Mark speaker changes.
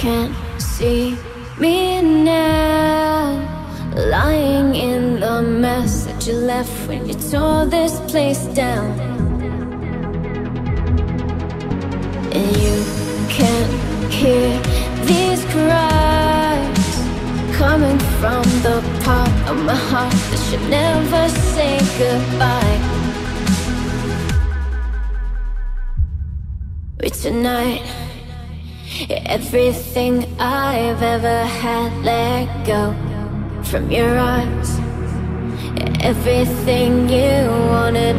Speaker 1: can't see me now. Lying in the mess that you left when you tore this place down. And you can't hear these cries Coming from the part of my heart that should never say goodbye. But tonight Everything I've ever had let go from your arms. Everything you wanted